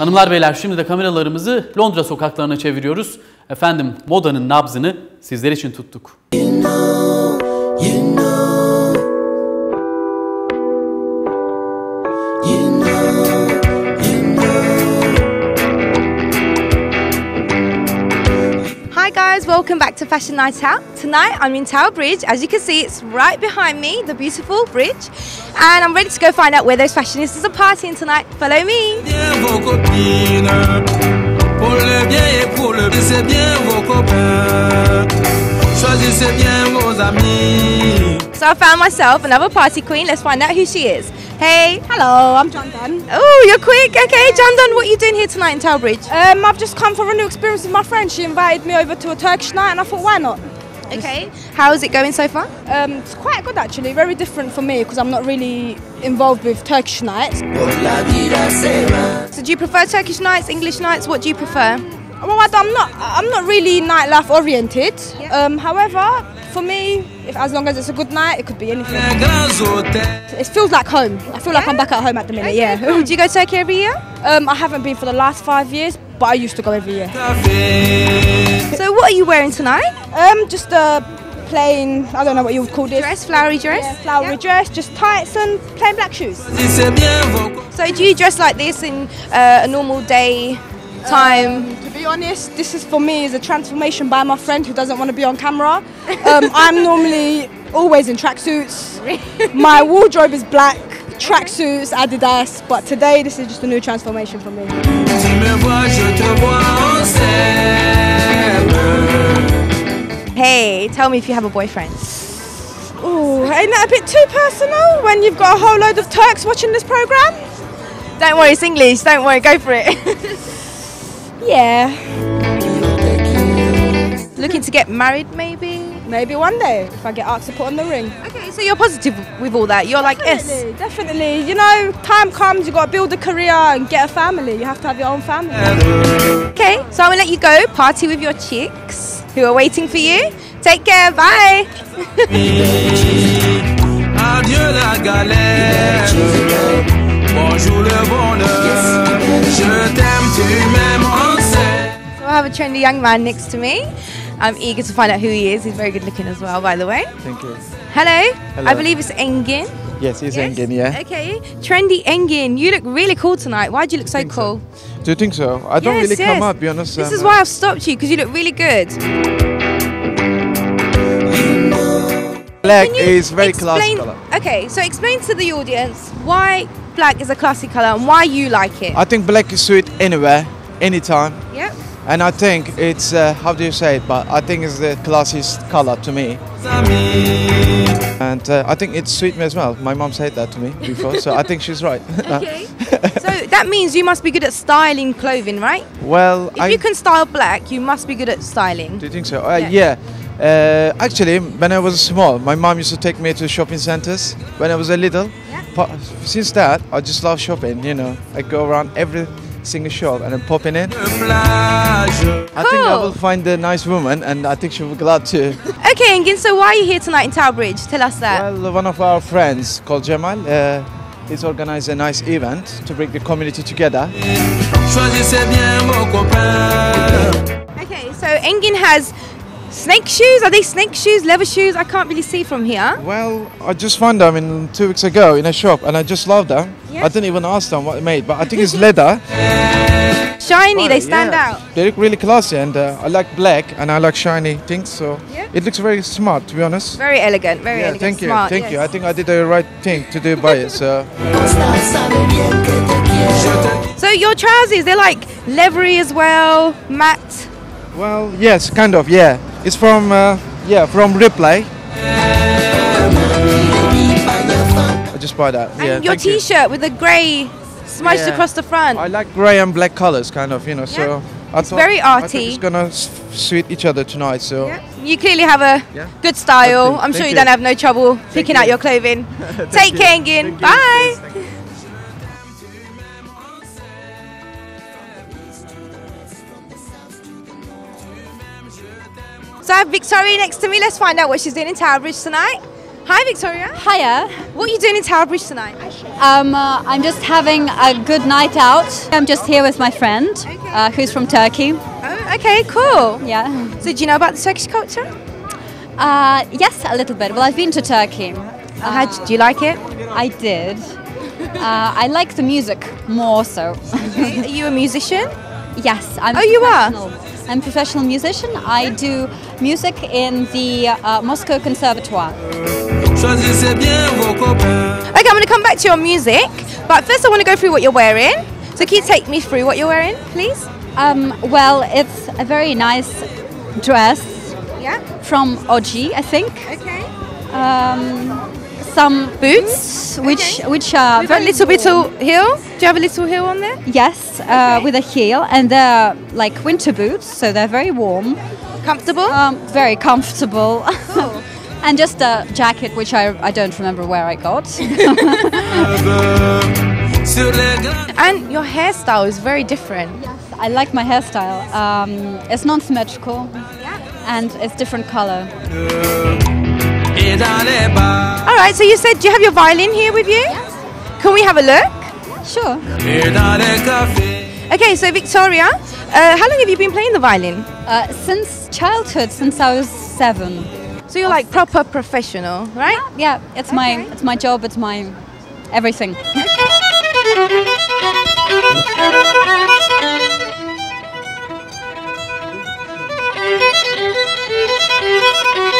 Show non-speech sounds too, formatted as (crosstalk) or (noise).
Hanımlar beyler şimdi de kameralarımızı Londra sokaklarına çeviriyoruz. Efendim modanın nabzını sizler için tuttuk. Hi guys, welcome back to Fashion Night Out. Tonight I'm in Tower Bridge. As you can see, it's right behind me, the beautiful bridge. And I'm ready to go find out where those fashionistas are partying tonight. Follow me. Bien vos copines. Pour le bien et pour le bien, c'est bien vos copains. Choisissez bien vos amis. So I found myself another party queen. Let's find out who she is. Hey. Hello, I'm John Dunn. Oh, you're quick. Okay, John Don, what are you doing here tonight in Tower Bridge? Um, I've just come for a new experience with my friend. She invited me over to a Turkish night, and I thought, why not? Okay. How is it going so far? Um, it's quite good actually. Very different for me because I'm not really involved with Turkish nights. So do you prefer Turkish nights, English nights? What do you prefer? Well, I, am not. I'm not really nightlife oriented. Yeah. Um, however, for me, if as long as it's a good night, it could be anything. Les grands hôtels. It feels like home. I feel like I'm back at home at the minute. Yeah. Do you go to Turkey every year? Um, I haven't been for the last five years, but I used to go every year. So what are you wearing tonight? Um, just a plain. I don't know what you would call this. Dress, flowery dress? Yeah, flowery dress, just tights and plain black shoes. Choisissez bien vos copains. So do you dress like this in uh, a normal day time? Um, to be honest, this is for me is a transformation by my friend who doesn't want to be on camera. Um, (laughs) I'm normally always in tracksuits. My wardrobe is black, tracksuits, Adidas, but today this is just a new transformation for me. Tu me vois, je te vois, on s'aime. hey, tell me if you have a boyfriend. Ooh, ain't that a bit too personal when you've got a whole load of Turks watching this program? Don't worry, it's English. Don't worry, go for it. (laughs) Yeah, Looking to get married, maybe? maybe one day if I get asked to put on the ring. Okay, so you're positive with all that. You're like, yes. Definitely, definitely. You know, time comes, you've got to build a career and get a family. You have to have your own family. Okay, so I'm gonna let you go party with your chicks who are waiting for you. Take care, bye. (laughs) have a trendy young man next to me. I'm eager to find out who he is. He's very good looking as well, by the way. Thank you. Hello. Hello. I believe it's Engin. Yes, it's Yes? Engin, yeah. Okay. Trendy Engin. You look really cool tonight. Why do you look so Think so. cool? Do you think so? I don't Yes, really come up, be honest. This um, is why I've stopped you because you look really good. Black is very explain- classy color. Okay, so explain to the audience why black is a classy color and why you like it. I think black is sweet anywhere, anytime. And I think it's, uh, how do you say it, but I think it's the classiest color to me. And uh, I think it's sweet me as well. My mom said that to me before, so I think she's right. (laughs) Okay. so that means you must be good at styling clothing, right? well, If I you can style black, you must be good at styling. Do you think so? Uh, Yeah. yeah. Uh, actually, when I was small, my mom used to take me to shopping centers when I was a little. Yeah. But since that, I just love shopping. You know, I go around every single shop and I'm popping in. Plage. I think I will find a nice woman, and I think she will be glad too. (laughs) Okay, Engin, so why are you here tonight in Tower Bridge? Tell us that. well, one of our friends called Jamal, uh, he's organized a nice event to bring the community together. Choisissez bien vos copains. Okay, so Engin has snake shoes. Are they snake shoes, leather shoes? I can't really see from here. Well, I just found them in two weeks ago in a shop, and I just love them. Yeah. I didn't even ask them what they made, but I think it's leather. (laughs) Shiny, they stand yeah. out. They look really classy, and uh, I like black and I like shiny things, so Yeah. it looks very smart, to be honest. Very elegant, very yeah, elegant. thank you, smart, thank yes. you. I think I did the right thing to do by it. So So your trousers, they're like leathery as well, matte. well, yes, kind of, yeah. It's from uh, yeah from Ripley. I just buy that. And yeah, your t-shirt with the grey smudged Yeah. across the front. I like grey and black colors, kind of, you know. So I thought very arty. it's gonna suit each other tonight. So Yeah. You clearly have a Yeah. good style. Thank I'm sure you. you don't have no trouble picking out your clothing. (laughs) Take care, Engin. Bye. So I have Victoria next to me. Let's find out what she's doing in Tower Bridge tonight. Hi, Victoria. Hiya. What are you doing in Tower Bridge tonight? Um, uh, I'm just having a good night out. I'm just here with my friend, uh, who's from Turkey. Oh, okay, cool. Yeah. So, do you know about the Turkish culture? Uh, yes, a little bit. Well, I've been to Turkey. Uh, how, do you like it? I did. Uh, I like the music more so. (laughs) are you a musician? yes, I'm. Oh, a you are? Professional. I'm a professional musician. I do music in the uh, Moscow Conservatoire. Choisissez bien vos copains. Okay, I'm going to come back to your music, but first I want to go through what you're wearing. So, can you take me through what you're wearing, please? Um, well, it's a very nice dress Yeah. from Oji, I think. Okay. Um, some boots, which which are We've a very little bit warm. of heel. Do you have a little heel on there? Yes, uh, with a heel, and they're like winter boots, so they're very warm, Comfortable? um, very comfortable. (laughs) and just a jacket, which I, I don't remember where I got. Sur les grands and your hairstyle is very different. I like my hairstyle. Um, it's non-symmetrical, and it's different color. All right, so you said, do you have your violin here with you? Yes. Can we have a look? Sure. Et dans les cafés. Okay, so Victoria, uh, how long have you been playing the violin? Uh, since childhood, since I was seven. So you're like proper professional, right? Yeah, it's my it's my job. It's my everything. (laughs)